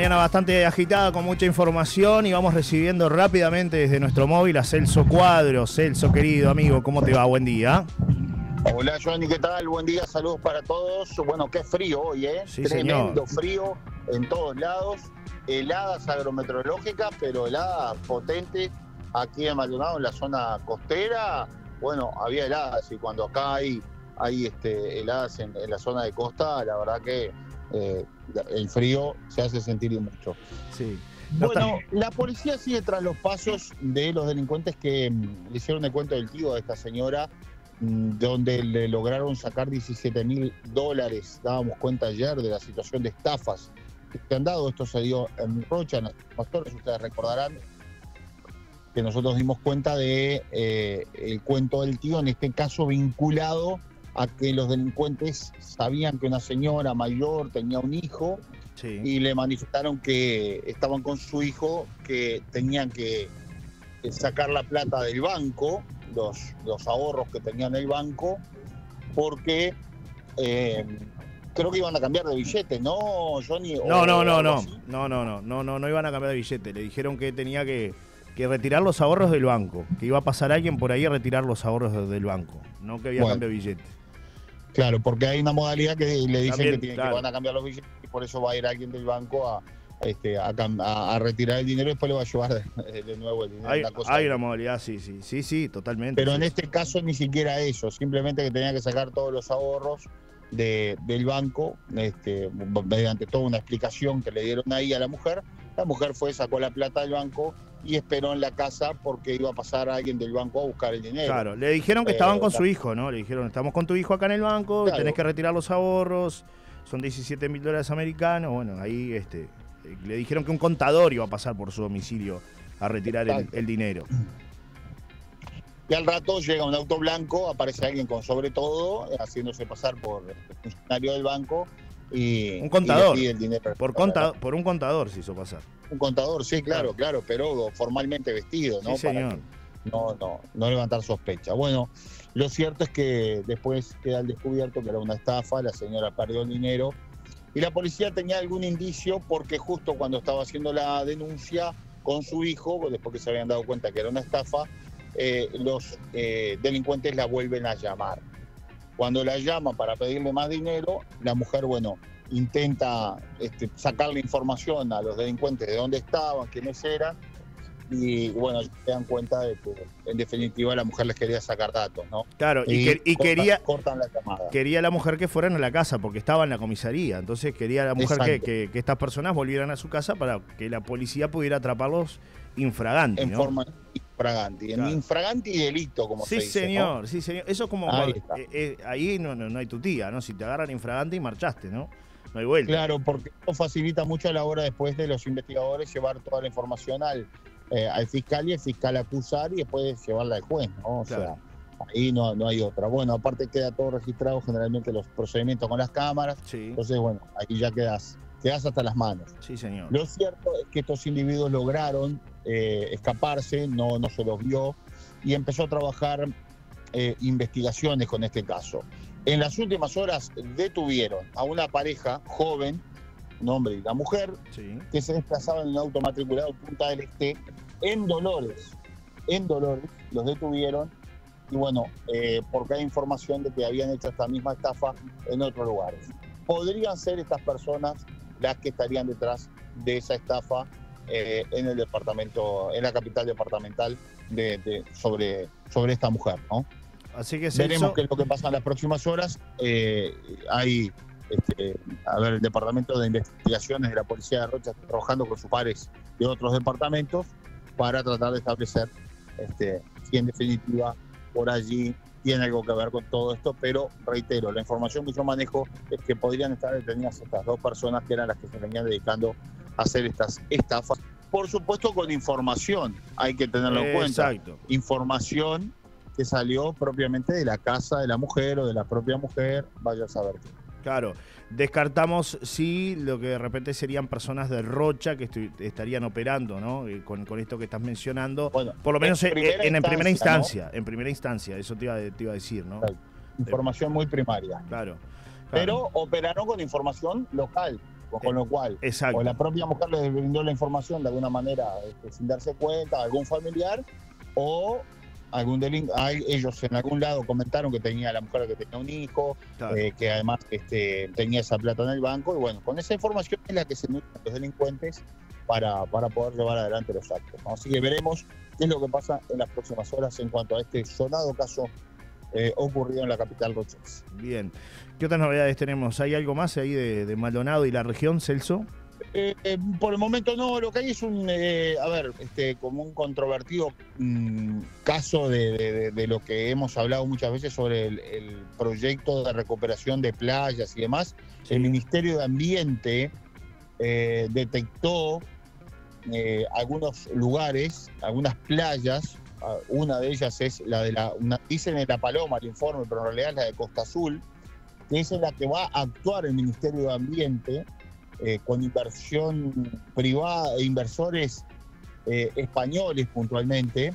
mañana bastante agitada con mucha información y vamos recibiendo rápidamente desde nuestro móvil a Celso Cuadro. Celso, querido amigo, ¿cómo te va? Buen día. Hola Johnny, ¿qué tal? Buen día, saludos para todos. Bueno, qué frío hoy, ¿eh? Sí, Tremendo señor. frío en todos lados. Heladas agrometeorológicas, pero heladas potentes aquí en Maldonado, en la zona costera. Bueno, había heladas y cuando acá hay, hay este, heladas en, en la zona de costa, la verdad que eh, el frío se hace sentir mucho. Sí. No Bueno, la policía sigue tras los pasos de los delincuentes que mm, le hicieron el cuento del tío a esta señora, mm, donde le lograron sacar 17 mil dólares. Dábamos cuenta ayer de la situación de estafas que han dado. Esto se dio en Rocha, en los pastores. Ustedes recordarán que nosotros dimos cuenta de eh, el cuento del tío, en este caso vinculado a que los delincuentes sabían que una señora mayor tenía un hijo Sí. y le manifestaron que estaban con su hijo, que tenían que sacar la plata del banco, los, los ahorros que tenían en el banco, porque eh, creo que iban a cambiar de billete, ¿no, Johnny? No, no, no, no, así. no, no, no, no, no, no iban a cambiar de billete. Le dijeron que tenía que, que retirar los ahorros del banco, que iba a pasar alguien por ahí a retirar los ahorros de- del banco, no que había Bueno. cambio de billete. Claro, porque hay una modalidad que le dicen También, que, tienen- que van a cambiar los billetes y por eso va a ir alguien del banco a, este, a, a- a retirar el dinero y después le va a llevar de, de nuevo el dinero. Hay, una cosa hay de- una modalidad, sí, sí, sí, sí, totalmente. Pero sí. en este caso ni siquiera eso, simplemente que tenía que sacar todos los ahorros de- del banco, este, mediante toda una explicación que le dieron ahí a la mujer. La mujer fue, sacó la plata del banco y esperó en la casa porque iba a pasar alguien del banco a buscar el dinero. Claro, le dijeron que Eh, estaban con su hijo, ¿no? Le dijeron, estamos con tu hijo acá en el banco, Claro. tenés que retirar los ahorros, son 17 mil dólares americanos. Bueno, ahí este, le dijeron que un contador iba a pasar por su domicilio a retirar el, el dinero. Y al rato llega un auto blanco, aparece alguien con sobre todo, haciéndose pasar por el funcionario del banco y Un contador. y le pide el dinero. Por, un contador se hizo pasar. Un contador, sí, claro, claro, pero formalmente vestido, ¿no? Sí, señor. no, no, no levantar sospecha. Bueno, lo cierto es que después queda al descubierto que era una estafa, la señora perdió el dinero y la policía tenía algún indicio porque justo cuando estaba haciendo la denuncia con su hijo, después que se habían dado cuenta que era una estafa, eh, los eh, delincuentes la vuelven a llamar. Cuando la llaman para pedirle más dinero, la mujer, bueno, intenta este, sacarle información a los delincuentes de dónde estaban, quiénes eran, y bueno, se dan cuenta de que en definitiva la mujer les quería sacar datos, ¿no? Claro, y, que- y cortan- quería, cortan la llamada. quería la mujer que fueran a la casa porque estaba en la comisaría. Entonces quería la mujer que, Exacto. que- que estas personas volvieran a su casa para que la policía pudiera atraparlos infraganti. en ¿no? forma infraganti, en Claro. infraganti delito, como Sí, se dice. ¿no? señor, sí, señor. Eso es como. Ahí eh, eh, ahí no, no, no hay tu tía, ¿no? Si te agarran infragante y marchaste, ¿no? No hay vuelta. Claro, porque esto facilita mucho a la hora después de los investigadores llevar toda la información al, eh, al fiscal y el fiscal acusar y después llevarla al juez, ¿no? O Claro. sea, ahí no, no hay otra. Bueno, aparte queda todo registrado generalmente los procedimientos con las cámaras, Sí, entonces bueno, ahí ya quedas, quedas hasta las manos. sí, señor. Lo cierto es que estos individuos lograron eh, escaparse, no, no se los vio y empezó a trabajar eh, investigaciones con este caso. En las últimas horas detuvieron a una pareja joven, un hombre y una mujer, Sí. que se desplazaban en un auto matriculado en Punta del Este en Dolores. En Dolores los detuvieron y bueno, eh, porque hay información de que habían hecho esta misma estafa en otros lugares. Podrían ser estas personas las que estarían detrás de esa estafa eh, en el departamento, en la capital departamental de, de- sobre, sobre esta mujer, ¿no? Así que Veremos qué es lo que pasa en las próximas horas. Eh, hay, este, a ver, el Departamento de Investigaciones de la Policía de Rocha está trabajando con sus pares de otros departamentos para tratar de establecer este, si en definitiva por allí tiene algo que ver con todo esto, pero reitero, la información que yo manejo es que podrían estar detenidas estas dos personas que eran las que se venían dedicando hacer estas estafas. Por supuesto con información, hay que tenerlo en cuenta exacto. información que salió propiamente de la casa de la mujer o de la propia mujer, vaya a saber qué. Claro, descartamos sí lo que de repente serían personas de Rocha que estarían operando, ¿no? Eh, Con, con esto que estás mencionando. Bueno, Por lo menos en primera en- en primera instancia, en primera instancia, eso te iba, te iba a decir, ¿no? Claro. información muy primaria. Claro. claro. Pero operaron con información local. Con lo cual, Exacto. o la propia mujer les brindó la información de alguna manera este, sin darse cuenta, algún familiar, o algún delin- ellos en algún lado comentaron que tenía la mujer que tenía un hijo, Claro. eh, que además este, tenía esa plata en el banco, y bueno, con esa información es la que se nutren los delincuentes para, para poder llevar adelante los actos. ¿no? Así que veremos qué es lo que pasa en las próximas horas en cuanto a este sonado caso eh, ocurrido en la capital rochense. Bien. ¿Qué otras novedades tenemos? ¿Hay algo más ahí de, de Maldonado y la región, Celso? Eh, eh, por el momento no, lo que hay es un, eh, a ver, este, como un controvertido mm, caso de, de- de- de lo que hemos hablado muchas veces sobre el, el proyecto de recuperación de playas y demás. Sí. El Ministerio de Ambiente eh, detectó algunos lugares, algunas playas, una de ellas es la de la, dicen en la Paloma el informe, pero en realidad es la de Costa Azul, que es en la que va a actuar el Ministerio de Ambiente eh, con inversión privada e inversores eh, españoles puntualmente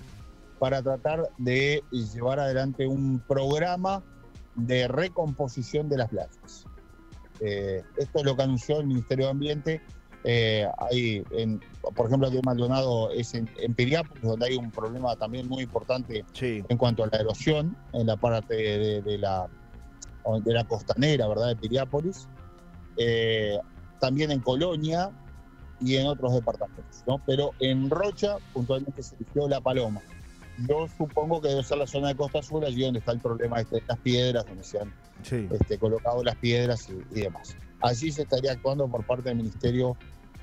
para tratar de llevar adelante un programa de recomposición de las playas. Eh, esto es lo que anunció el Ministerio de Ambiente. Eh, hay, en- por ejemplo, aquí en Maldonado es en, en Piriápolis, donde hay un problema también muy importante Sí. en cuanto a la erosión en la parte de, de la, de la costanera, ¿verdad? De Piriápolis. Eh, también en Colonia y en otros departamentos, ¿no? Pero en Rocha, puntualmente se eligió La Paloma. Yo supongo que debe ser la zona de Costa Azul, allí donde está el problema este de las piedras, donde se han Sí. este, colocado las piedras y, y demás. Allí se estaría actuando por parte del Ministerio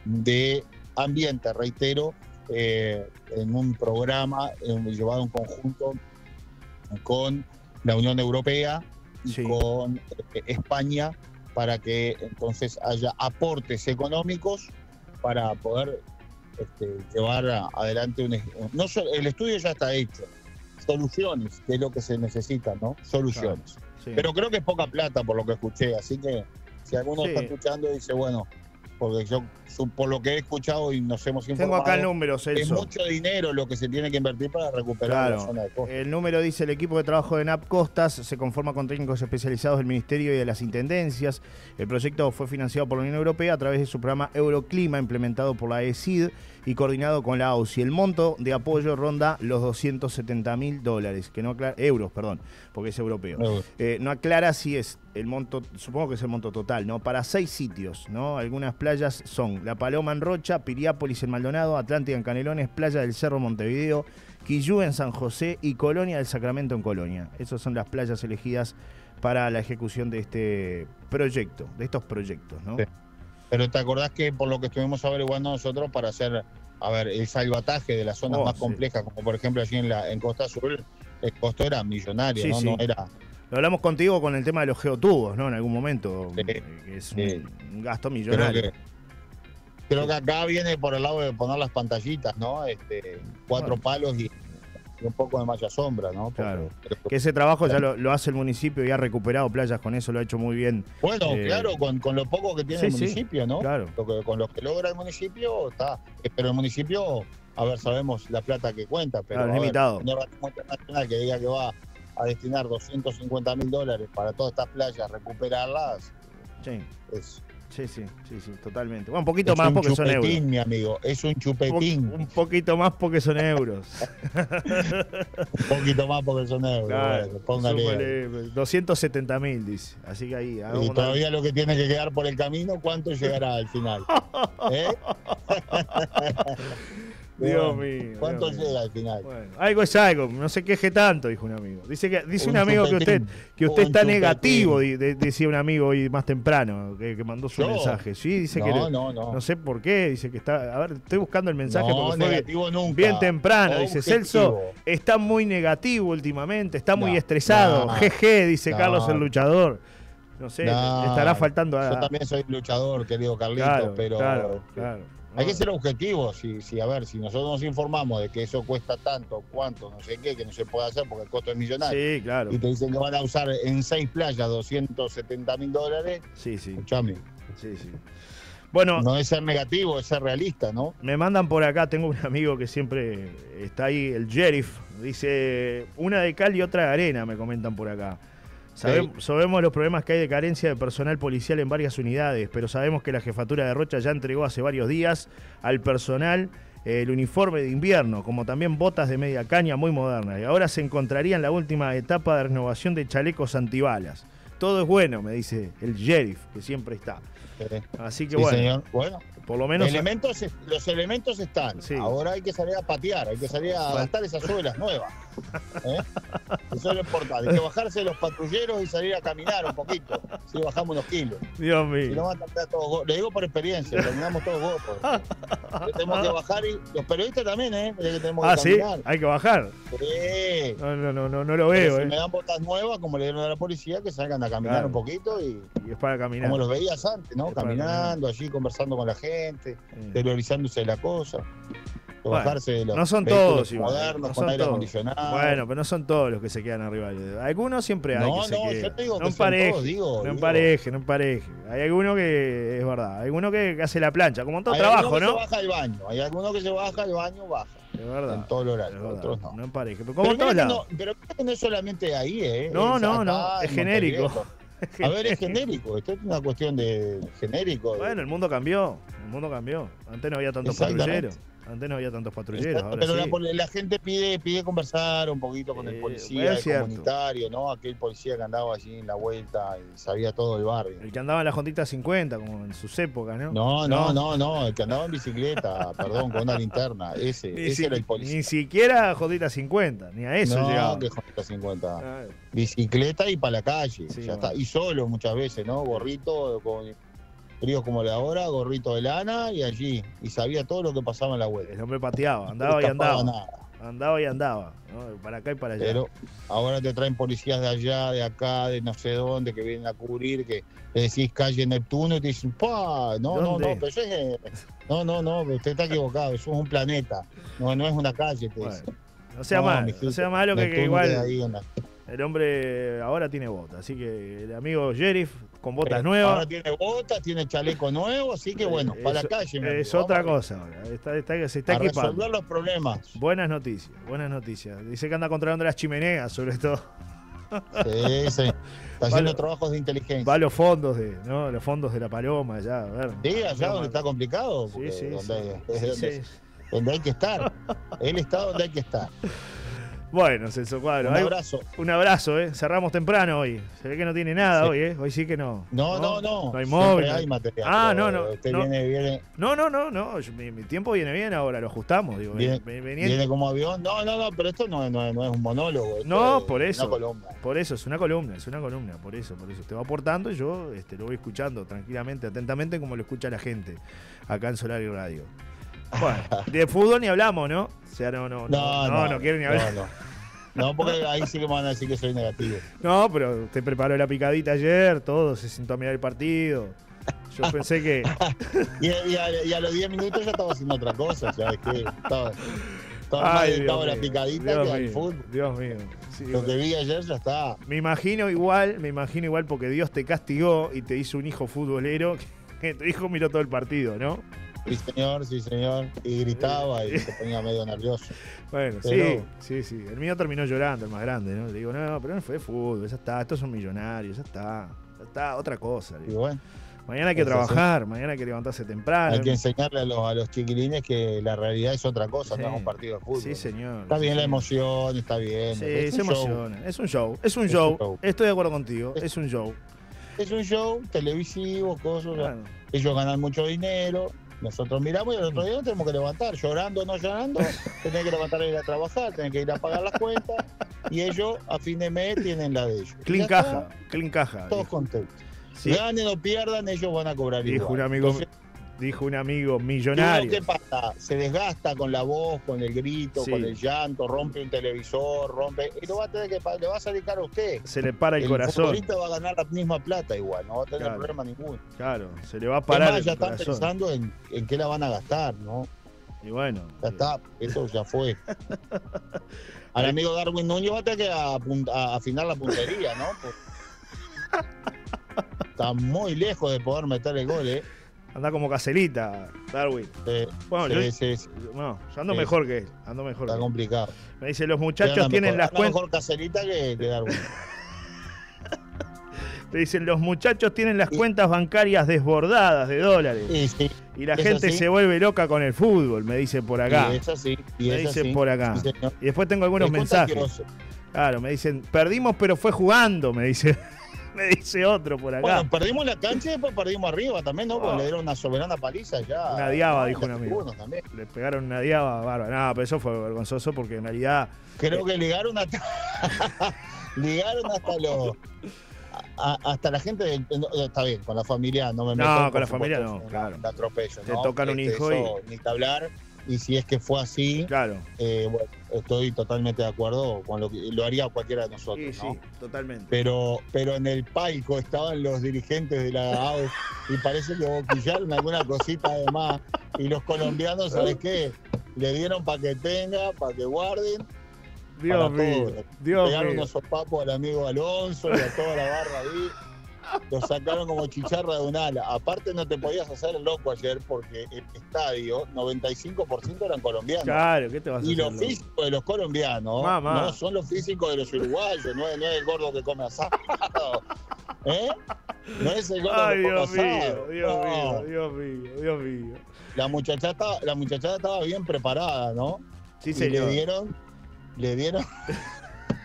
de Ambiente, reitero, eh, en un programa eh, llevado en conjunto con la Unión Europea y Sí. con eh, España para que entonces haya aportes económicos para poder este, llevar adelante un... No, el estudio ya está hecho, soluciones, que es lo que se necesita, ¿no? Soluciones. sí. Pero creo que es poca plata por lo que escuché, así que si alguno Sí. está escuchando dice, bueno, porque yo por lo que he escuchado y nos hemos Tengo informado, acá el número, es mucho dinero lo que se tiene que invertir para recuperar Claro. la zona de costa. El número dice el equipo de trabajo de NAP Costas se conforma con técnicos especializados del Ministerio y de las Intendencias. El proyecto fue financiado por la Unión Europea a través de su programa Euroclima implementado por la ESID y coordinado con la OSI. El monto de apoyo ronda los 270 mil dólares, que no aclara- euros, perdón, porque es europeo. Eh, no aclara si es el monto, supongo que es el monto total, ¿no? Para seis sitios, ¿no? Algunas playas son La Paloma en Rocha, Piriápolis en Maldonado, Atlántida en Canelones, Playa del Cerro Montevideo, Quillú en San José y Colonia del Sacramento en Colonia. Esas son las playas elegidas para la ejecución de este proyecto, de estos proyectos, ¿no? Sí. Pero te acordás que por lo que estuvimos averiguando nosotros para hacer, a ver, el salvataje de las zonas Oh, más sí. complejas, como por ejemplo allí en la en Costa Azul, el costo era millonario, Sí, ¿no? sí. No era Lo hablamos contigo con el tema de los geotubos, ¿no? En algún momento, Sí. eh, que es un, gasto creo millonario. que creo que acá viene por el lado de poner las pantallitas, ¿no? Este, cuatro Bueno. palos y, y un poco de malla sombra, ¿no? Porque Claro. que- ese trabajo ya lo, lo hace el municipio y ha recuperado playas con eso, lo ha hecho muy bien. Bueno, Eh, claro, con, con lo poco que tiene sí, el sí. municipio, ¿no? Claro. Lo que- con lo que logra el municipio está. Pero el municipio, a ver, sabemos la plata que cuenta, pero Claro, es a ver, limitado. un organismo internacional que diga que va a destinar 250 mil dólares para todas estas playas, recuperarlas, Sí, es, sí, sí, sí, sí, totalmente. Bueno, un poquito es más un porque son euros. chupetín, mi amigo, es un chupetín. un poquito más porque son euros. Un poquito más porque son euros. Claro, bueno, póngale. súmale, 270 mil, dice. Así que ahí. Y una- todavía lo que tiene que quedar por el camino, ¿cuánto llegará al final? ¿Eh? Dios mío. ¿Cuánto Dios mío. llega al final? Bueno, algo es algo, no se queje tanto, dijo un amigo. Dice que dice un, Un amigo que usted que usted está negativo, de- decía un amigo hoy más temprano que, que mandó su ¿Yo? mensaje. Sí, dice que No, le- no, no. no sé por qué, dice que está, a ver, estoy buscando el mensaje no, porque fue negativo nunca. bien temprano, dice. Celso, está muy negativo últimamente, está muy estresado. GG, dice. Carlos el luchador. No sé, estará faltando a Yo también soy luchador, querido Carlito, claro, pero claro, claro. Hay que No, ser objetivos. Si, si, a ver, si nosotros nos informamos de que eso cuesta tanto, cuánto, no sé qué, que no se puede hacer porque el costo es millonario, Sí, claro. y te dicen que van a usar en seis playas 270 mil dólares, Sí, sí, escuchame, sí, sí. Bueno, no es ser negativo, es ser realista, ¿no? Me mandan por acá, tengo un amigo que siempre está ahí, el Sheriff. Dice, una de cal y otra de arena, me comentan por acá. Sabemos los problemas que hay de carencia de personal policial en varias unidades, pero sabemos que la jefatura de Rocha ya entregó hace varios días al personal el uniforme de invierno, como también botas de media caña muy modernas. Y ahora se encontraría en la última etapa de renovación de chalecos antibalas. Todo es bueno, me dice el sheriff, que siempre está. Así que bueno. Bueno, por lo menos. Elementos, los elementos están. Ahora hay que salir a patear, hay que salir a gastar esas suelas nuevas. ¿eh? Eso es lo importante. Hay que bajarse de los patrulleros y salir a caminar un poquito. Si bajamos unos kilos. Dios mío. Si no van a todos Le digo por experiencia, terminamos todos gordos. tenemos que bajar y los periodistas también, ¿eh? Que tenemos ah, sí, hay que bajar. Sí. No, no, no, no, no lo veo, ¿eh? me dan botas nuevas, como le dieron a la policía, que salgan a caminar un poquito y. Y es para caminar. Como los veías antes, ¿no? Caminando allí, conversando con la gente, terrorizándose de la cosa bajarse de los no son todos modernos no con aire acondicionado. Bueno, pero no son todos los que se quedan arriba. Algunos siempre hay no, que no, Yo te digo no empareje, digo, no empareje, no empareje. Hay alguno que, es verdad, hay alguno que, hace la plancha, como en todo trabajo, ¿no? Se baja el baño, hay alguno que se baja el baño, baja. Es verdad. En todo el horario, otros no. No empareje, pero como todos lados. pero no es solamente ahí, ¿eh? No, no, no, es genérico. A ver, es genérico, esto es una cuestión de genérico. Bueno, el mundo cambió, el mundo cambió. Antes no había tantos patrulleros. Antes no había tantos patrulleros. pero la, gente pide pide conversar un poquito con el policía el comunitario, ¿no? Aquel policía que andaba allí en la vuelta y sabía todo el barrio. El que andaba en la Jondita 50, como en sus épocas, ¿no? No, no, no, no, el que andaba en bicicleta, perdón, con una linterna. Ese, ese era el policía. Ni siquiera Jondita 50, ni a eso no, llegaba. que Jondita 50. Bicicleta y para la calle. ya está. Y solo muchas veces, ¿no? Gorrito con frío como la hora, gorrito de lana y allí. Y sabía todo lo que pasaba en la web. El hombre pateaba, andaba y andaba. Andaba y andaba, para acá y para allá. Pero ahora te traen policías de allá, de acá, de no sé dónde, que vienen a cubrir, que le decís calle Neptuno y te dicen, pa, no, no, no, pero eso es. No, no, no, usted está equivocado, eso es un planeta. No, no es una calle, te No sea malo, no sea malo que, que igual. El hombre ahora tiene botas, así que el amigo Sheriff con botas eh, nuevas. Ahora tiene botas, tiene chaleco nuevo, así que bueno, para la calle. Es otra cosa ahora. Está, está, se está a resolver los problemas. Buenas noticias, buenas noticias. Dice que anda controlando las chimeneas, sobre todo. Sí, sí. Está haciendo trabajos de inteligencia. Va a los fondos de, ¿no? Los fondos de la paloma, allá, a ver. Sí, allá donde está complicado. Sí, sí, donde hay que estar. Él está donde hay que estar. Bueno, Celso Cuadro. Un abrazo. Un abrazo, ¿eh? Cerramos temprano hoy. Se ve que no tiene nada hoy, ¿eh? Hoy sí que no. No, no, no. No, hay móvil. hay material. Ah, no, no. Usted Viene, viene... No, no, no, no. Mi, tiempo viene bien ahora, lo ajustamos. Digo, viene, viene, como avión. No, no, no, pero esto no, no, es un monólogo. no, por eso. Por eso, es una columna, es una columna. Por eso, por eso. Te va aportando y yo este, lo voy escuchando tranquilamente, atentamente, como lo escucha la gente acá en Solar y Radio. Bueno, de fútbol ni hablamos, ¿no? O sea, no, no, no, no, no, quiero ni hablar. No, porque ahí sí que me van a decir que soy negativo. No, pero usted preparó la picadita ayer, todo, se sentó a mirar el partido. Yo pensé que. y, a, los 10 minutos ya estaba haciendo otra cosa, o sea, es que estaba, estaba estaba la picadita que el fútbol. Dios mío. Lo que vi ayer ya está. Me imagino igual, me imagino igual porque Dios te castigó y te hizo un hijo futbolero que tu hijo miró todo el partido, ¿no? Sí, señor, sí, señor. Y gritaba y se ponía medio nervioso. Bueno, sí, sí, sí. El mío terminó llorando, el más grande, ¿no? Le digo, no, pero no fue fútbol, ya está, estos son millonarios, ya está. Ya está, otra cosa. Y bueno. Mañana hay que trabajar, mañana hay que levantarse temprano. Hay que enseñarle a los, a los chiquilines que la realidad es otra cosa, no es un partido de fútbol. Sí, señor. Está bien la emoción, está bien. Sí, se emociona. Es un show, es un show. Estoy de acuerdo contigo, es, un show. Es un show televisivo, cosas. Ellos ganan mucho dinero, nosotros miramos y el otro día nos tenemos que levantar, llorando o no llorando, tenés que levantar e ir a trabajar, tenés que ir a pagar las cuentas y ellos a fin de mes tienen la de ellos. Clean caja, clean caja. Todos contentos. Si ganen o pierdan, ellos van a cobrar Dijo un amigo, dijo un amigo millonario. ¿Qué pasa? Se desgasta con la voz, con el grito, con el llanto, rompe un televisor, rompe. Y lo va a tener que le va a salir caro a usted. Se le para el, corazón. El va a ganar la misma plata igual, no va a tener problema ninguno. Claro, se le va a parar. ya están pensando en, en qué la van a gastar, ¿no? Y bueno. Ya está, eso ya fue. Al amigo Darwin Núñez va a tener que afinar la puntería, ¿no? está muy lejos de poder meter el gol, ¿eh? Anda como caselita, Darwin. bueno, yo, no, yo ando mejor que él. Ando mejor. Está complicado. Me dice, los muchachos tienen las cuentas. mejor caselita que, que Darwin. Te dicen, los muchachos tienen las cuentas bancarias desbordadas de dólares. Y, sí, Y la ¿Es gente se vuelve loca con el fútbol, me dicen por acá. y. Y Me dicen por acá. Sí. Y después tengo algunos Es mensajes. Claro, me dicen, perdimos pero fue jugando, me dice, me dice otro por acá. Bueno, perdimos la cancha y después perdimos arriba también, ¿no? Porque Oh. le dieron una soberana paliza ya. Una diaba, ¿no? dijo un amigo. también. Le pegaron una diaba bárbara. No, pero eso fue vergonzoso porque en realidad. Creo que ligaron hasta. ligaron hasta los. a- hasta la gente del- no, está bien, con la familia no me No, meto. con por la familia no, claro. atropello, Te ¿no? tocan un Este, hijo eso Ni que hablar. Y si es que fue así, Claro. eh, bueno, estoy totalmente de acuerdo con lo que lo haría cualquiera de nosotros, Sí, ¿no? sí, totalmente. pero pero en el palco estaban los dirigentes de la AUF y parece que boquillaron alguna cosita de más y los colombianos, ¿sabes qué? Le dieron para que tenga, para que guarden, Dios mío. Dios pegaron mío. unos sopapos al amigo Alonso y a toda la barra ahí. Lo sacaron como chicharra de un ala. Aparte no te podías hacer el loco ayer porque el estadio, 95% eran colombianos. Claro, ¿qué te vas a Y hacer? los loco? físicos de los colombianos Mamá. no son los físicos de los uruguayos, no es, no es el gordo que come asado. ¿Eh? No es el gordo Ay, que come Dios mío, asado. Dios No. mío, Dios mío, Dios mío. La muchachata, la muchachada estaba bien preparada, ¿no? Sí, y señor. le dieron, le dieron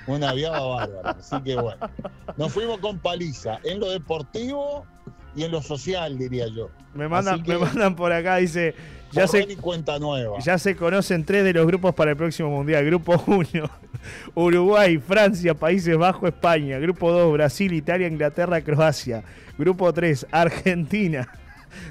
una viaba bárbara. Así que bueno. Nos fuimos con paliza en lo deportivo y en lo social, diría yo. Me mandan, que- me mandan por acá, dice, ya se, cuenta nueva. ya se conocen tres de los grupos para el próximo Mundial. Grupo 1, Uruguay, Francia, Países Bajos, España. Grupo 2, Brasil, Italia, Inglaterra, Croacia. Grupo 3, Argentina,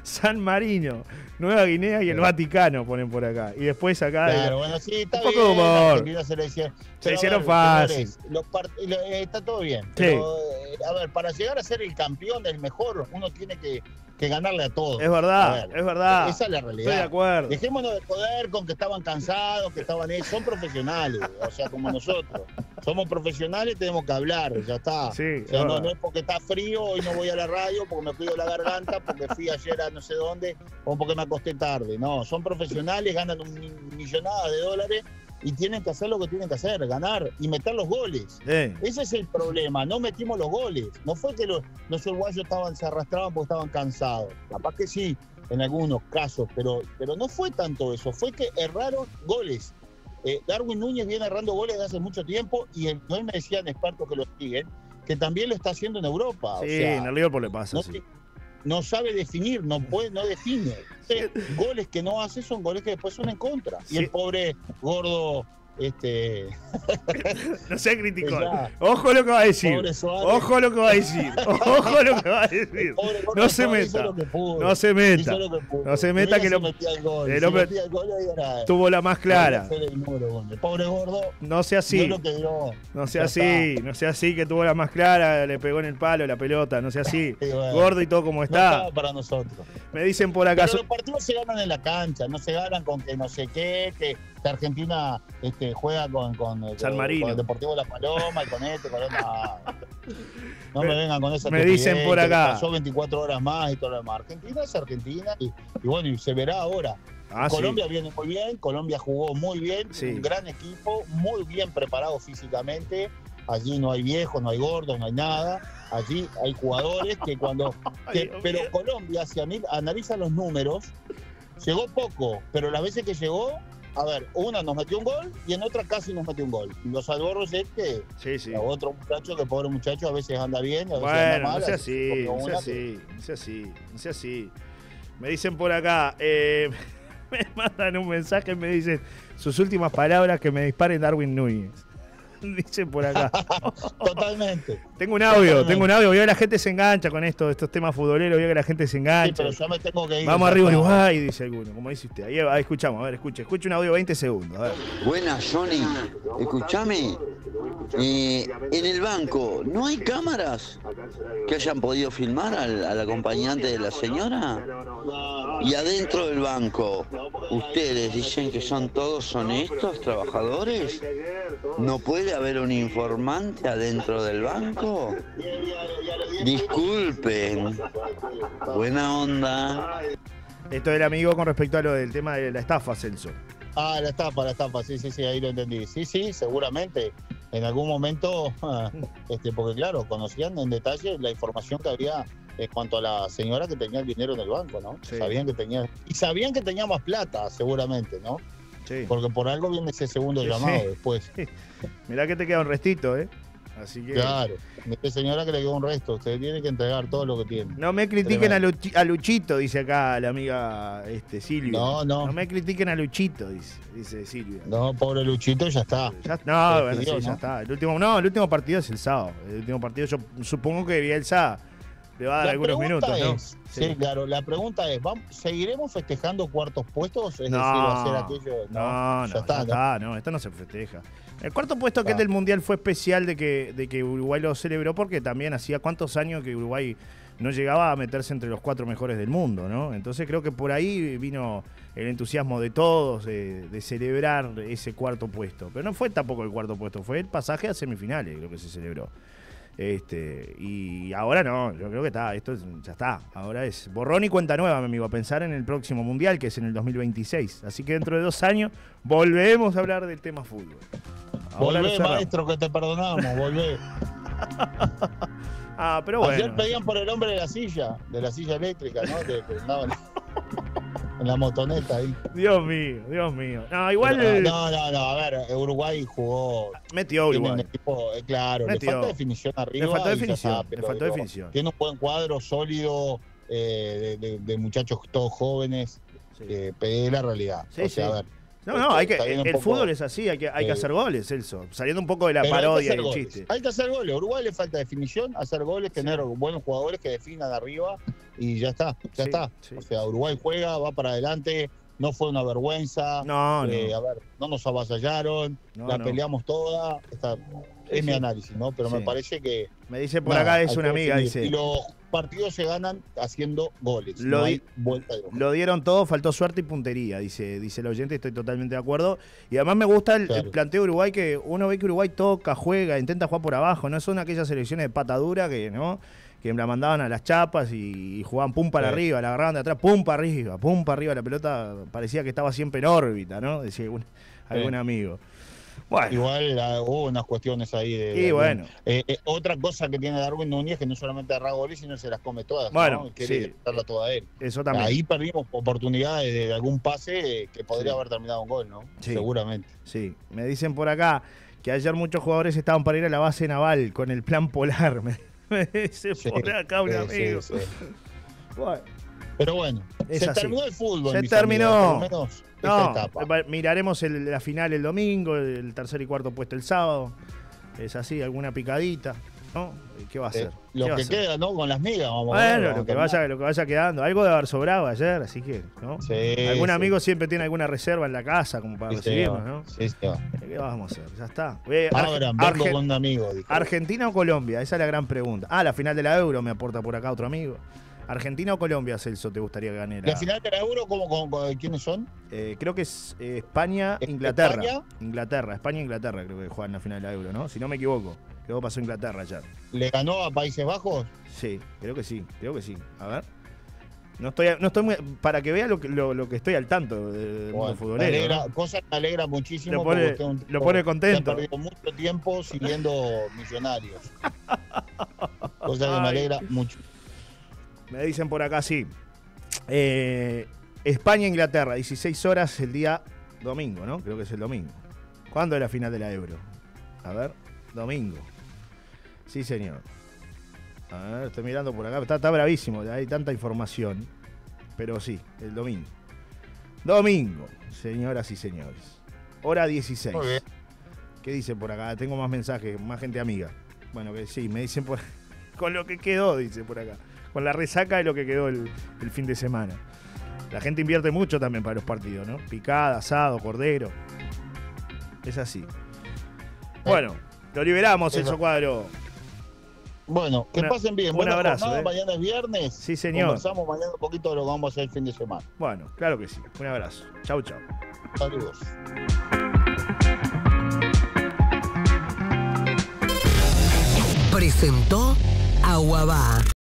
San Marino, Nueva Guinea y el Vaticano ponen por acá. Y después acá... Claro, bueno, sí, está Un poco bien. humor. Se le hicieron, Se hicieron ver, fácil. los part- eh, está todo bien. Pero, eh, a ver, para llegar a ser el campeón, el mejor, uno tiene que, que ganarle a todos. Es verdad, ver, es verdad. Esa es la Estoy de realidad. acuerdo. Dejémonos de joder con que estaban cansados, que estaban ahí. Son profesionales, o sea, como nosotros. Somos profesionales, tenemos que hablar, ya está. Sí, O sea, no, es porque está frío, hoy no voy a la radio, porque me cuido la garganta, porque fui ayer a no sé dónde, o porque me acosté tarde. No, son profesionales, ganan un mi- millonada de dólares y tienen que hacer lo que tienen que hacer, ganar y meter los goles. Ese es el problema, no metimos los goles. No fue que los, los uruguayos estaban, se arrastraban porque estaban cansados. Capaz que sí, en algunos casos, pero, pero no fue tanto eso, fue que erraron goles. Eh, Darwin Núñez viene errando goles desde hace mucho tiempo y el, no me decían expertos que lo siguen, que también lo está haciendo en Europa. sí, o sea, en el Liverpool le pasa, no, sí. te- no sabe definir, no puede, no define. Eh, goles que no hace son goles que después son en contra. Sí. Y el pobre gordo, este, No sea criticón. Ya. Ojo lo que va a decir. Ojo lo que va a decir. Ojo lo que va a decir. Pobre No se meta. No se meta. Que. No se meta que lo- era- Tuvo la más clara. Muro, pobre gordo No sea así. No sea Ya así. No sea así que tuvo la más clara. Le pegó en el palo la pelota. No sea así. Sí, bueno. Gordo y todo como No está. para nosotros. Me dicen por acá. Pero los partidos se ganan en la cancha, no se ganan con que no sé qué, que, que Argentina este, juega con, con, eh, San Marino. con el Deportivo La Paloma y con este, con. No, me, Me- vengan con esa me dicen por acá. Pasó 24 horas más y todo lo demás. Argentina es Argentina y, y bueno, y se verá ahora. Ah, sí. Colombia viene muy bien, Colombia jugó muy bien, Sí. un gran equipo, muy bien preparado físicamente. Allí no hay viejos, no hay gordos, no hay nada. Allí hay jugadores que cuando... que- pero. Colombia, si analiza los números, llegó poco, pero las veces que llegó, a ver, una nos metió un gol y en otra casi nos metió un gol. Lo salvó Roset, que Sí, otro muchacho, que pobre muchacho, a veces anda bien, a veces anda mal. no sea no así, no sea así, no sea así. Me dicen por acá, eh, me mandan un mensaje y me dicen sus últimas palabras que me disparen Darwin Núñez. Dicen por acá. Totalmente. Tengo un audio, tengo un audio. Veo que la gente se engancha con esto, estos temas futboleros, veo que la gente se Sí, engancha. pero ya me tengo que ir. Vamos arriba. Uruguay, dice alguno, como dice usted. Ahí, ahí escuchamos, a ver, escuche, escuche un audio 20 segundos. A ver. Buenas, Johnny. Escúchame. En el banco, ¿no hay cámaras que hayan podido filmar al, al acompañante de la señora? Y adentro del banco, ¿ustedes dicen que son todos honestos trabajadores? ¿No puede haber un informante adentro del banco? Disculpen. Buena onda. Esto del amigo con respecto a lo del tema de la estafa, Celso. Ah, la estafa, la estafa, sí, sí, sí, ahí lo entendí. Sí, sí, seguramente. en algún momento, este, porque claro, conocían en detalle la información que había en cuanto a la señora que tenía el dinero en el banco, ¿no? Sí. Sabían que tenía, y sabían que tenía más plata, seguramente, ¿no? Sí. Porque por algo viene ese segundo Sí, llamado sí. después. Mirá que te queda un restito, ¿eh? Así que. Claro, esta señora que le quedó un resto, usted tiene que entregar todo lo que tiene. No me critiquen a. Luchi- a Luchito, dice acá la amiga este, Silvia. No, no. No me critiquen a Luchito, dice, dice Silvia. No, pobre Luchito, ya está. Ya- no, bueno, despidió, sí, ya ¿no? está. El último, no, el último partido es el sábado. El último partido yo supongo que Bielsa le va a dar La algunos minutos, ¿no? es, sí. claro, la pregunta es, ¿vamos, ¿seguiremos festejando cuartos puestos? Es No, decir, va a ser aquello. no, no, ya está, no, esto no se festeja. El cuarto puesto que es del Mundial fue especial de que, de que Uruguay lo celebró porque también hacía cuántos años que Uruguay no llegaba a meterse entre los cuatro mejores del mundo, ¿no? Entonces creo que por ahí vino el entusiasmo de todos de, de celebrar ese cuarto puesto. Pero no fue tampoco el cuarto puesto, fue el pasaje a semifinales lo que se celebró. Este, y ahora no, yo creo que está, esto es- ya está. Ahora es borrón y cuenta nueva, mi amigo, a pensar en el próximo mundial, que es en el 2026. Así que dentro de dos años volvemos a hablar del tema fútbol. Ahora Volvé, maestro, que te perdonamos, volvé. Ah, pero bueno. Ayer pedían por el hombre de la silla, de la silla eléctrica, ¿no? Andaba en, la motoneta ahí. Dios mío, Dios mío. No, igual Pero, no, no, no, a ver, Uruguay jugó. metió Uruguay. equipo, eh, claro, Metió. le falta definición arriba. Le faltó definición, está, le pero faltó digo, definición. Tiene un buen cuadro sólido eh, de, de- de muchachos todos jóvenes. Sí. Eh, es la realidad. Sí, o sea, sí. a ver. No, no, hay que, el poco- fútbol es así, hay que, hay que eh, hacer goles, Celso. Saliendo un poco de la Pero parodia y el goles. chiste. Hay que hacer goles. A Uruguay le falta definición, hacer goles, tener buenos jugadores que definan arriba y ya está, ya Sí, está. sí. O sea, Uruguay juega, va para adelante, no fue una vergüenza. No, no. Eh, a ver, no nos avasallaron, No, la no. peleamos toda. Está- es Sí, mi análisis, ¿no? Pero me parece que. Me dice por nada, acá, es una amiga, dice. Y los partidos se ganan haciendo goles. Lo no di- vuelta dieron todo, faltó suerte y puntería, dice, dice el oyente, estoy totalmente de acuerdo. Y además me gusta el, el planteo de Uruguay, que uno ve que Uruguay toca, juega, intenta jugar por abajo, no son aquellas selecciones de patadura que, ¿no? Que la mandaban a las chapas y, y jugaban pum para Sí. arriba, la agarraban de atrás, pum para arriba, pum para arriba, la pelota parecía que estaba siempre en órbita, ¿no? Decía algún, amigo. Bueno, Igual ah, hubo unas cuestiones ahí de. y bueno, Eh, eh, otra cosa que tiene Darwin Núñez que no solamente agarra goles, sino se las come todas. Bueno, ¿no? Quiere sí. toda él. eso también. Ahí perdimos oportunidades de algún pase que podría Sí. haber terminado un gol, ¿no? Sí. Seguramente. Sí, me dicen por acá que ayer muchos jugadores estaban para ir a la base naval con el plan polar. Me, dice Sí, por acá un sí, amigo. sí, sí. Bueno, Pero bueno, Es se así. terminó el fútbol. Se terminó. amigos, no, etapa. va- miraremos el- la final el domingo, el tercer y cuarto puesto el sábado. Es así, alguna picadita, ¿no? ¿Qué va a Eh, hacer? lo ¿Qué va a que queda, ¿no? Con las migas, vamos a ver, Bueno, lo que, vaya, lo que vaya quedando. Algo de haber sobrado ayer, así que, ¿no? Sí, Algún sí. amigo siempre tiene alguna reserva en la casa como para Sí, recibirnos. ¿no? Sí, señor. ¿Qué vamos a hacer? Ya está. Eh, Arge- Abran, vengo Arge- con un amigo. dijo. ¿Argentina o Colombia? Esa es la gran pregunta. Ah, la final de la Euro me aporta por acá otro amigo. ¿Argentina o Colombia, Celso, te gustaría que gane? la- final de la Euro, ¿cómo, cómo- cómo- quiénes son? Eh, creo que es eh, España, ¿Es Inglaterra. España? Inglaterra, España, Inglaterra creo que juegan la final de la Euro, ¿no? Si no me equivoco. Que pasó Inglaterra ayer. ¿Le ganó a Países Bajos? Sí, creo que sí, creo que sí. A ver. No estoy, no estoy muy, para que vea lo que, lo, lo que estoy al tanto de- del mundo Bueno, me futbolero. alegra- ¿no? cosa que me alegra muchísimo. Lo pone- lo contento. Ha perdido mucho tiempo siguiendo millonarios. Cosa que me alegra mucho. Me dicen por acá, sí. Eh, España, Inglaterra, 16 horas el día domingo, ¿no? Creo que es el domingo. ¿Cuándo es la final de la Euro? A ver, domingo. Sí, señor. A ver, estoy mirando por acá. Está, está bravísimo, hay tanta información. Pero sí, el domingo. Domingo, señoras y señores. Hora 16. Muy bien. ¿Qué dicen por acá? Tengo más mensajes, más gente amiga. Bueno, que sí, me dicen por con lo que quedó, dice por acá. Con la resaca de lo que quedó el, el fin de semana. La gente invierte mucho también para los partidos, ¿no? Picada, asado, cordero. Es así. Bueno, lo liberamos, Eso. Cuadro. Bueno, que Una- pasen bien. un abrazo, jornada. eh. Mañana es viernes. Sí, señor. Conversamos mañana un poquito de lo que vamos a hacer el fin de semana. Bueno, claro que sí. Un abrazo. Chau, chau. Saludos. Presentó Aguabá.